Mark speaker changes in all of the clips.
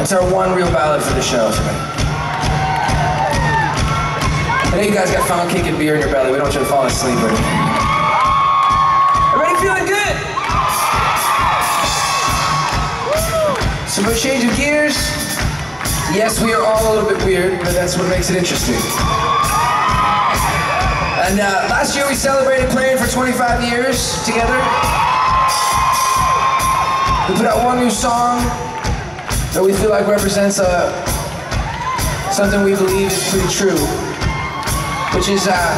Speaker 1: It's our one real ballad for the show. I know you guys got fountain cake and beer in your belly. We don't want you to fall asleep anything. Everybody feeling good? So a change of gears, yes, we are all a little bit weird, but that's what makes it interesting. And uh, last year we celebrated playing for 25 years together. We put out one new song that we feel like represents uh, something we believe is pretty true, which is uh,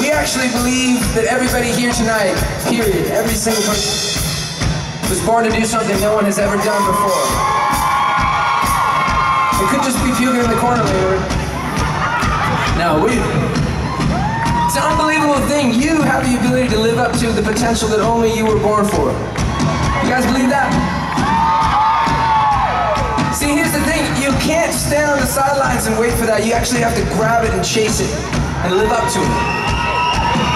Speaker 1: we actually believe that everybody here tonight, period, every single person, was born to do something no one has ever done before. It could just be puking in the corner later. No, we. It's an unbelievable thing. You have the ability to live up to the potential that only you were born for. You guys believe that? See, here's the thing. You can't stand on the sidelines and wait for that. You actually have to grab it and chase it and live up to it.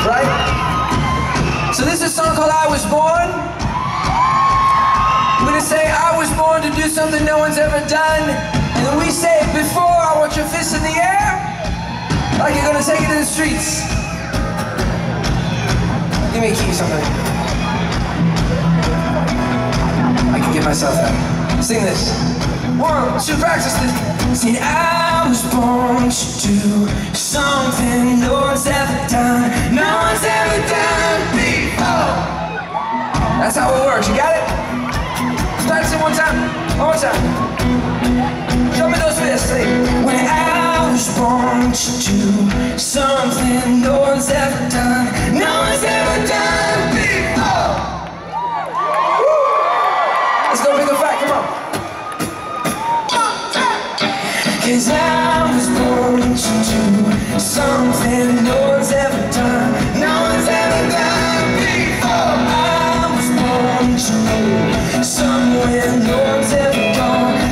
Speaker 1: Right? So this is a song called I Was Born. We're gonna say, I was born to do something no one's ever done. And then we say before, I want your fists in the air. Like you're gonna take it to the streets. Give me a key, somebody. Myself that. Sing this. One, two, practice this. See, I was born to do something no one's ever done. No one's ever done before. That's how it works. You got it? Practice it one time. One more time. Show me those fists. Say, when I was born to do something no one's ever done. Cause I was born to do something no one's ever done. No one's ever done before. I was born to somewhere no one's ever gone.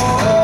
Speaker 1: Yes.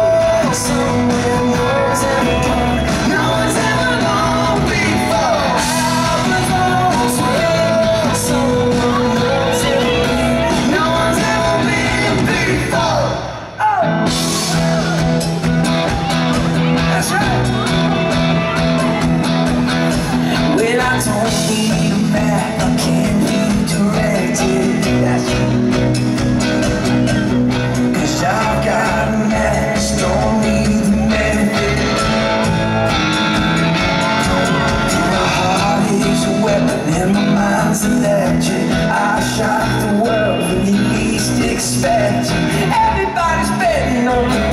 Speaker 1: weapon and my mind's a legend. I shot the world when you least expect. Everybody's betting on me.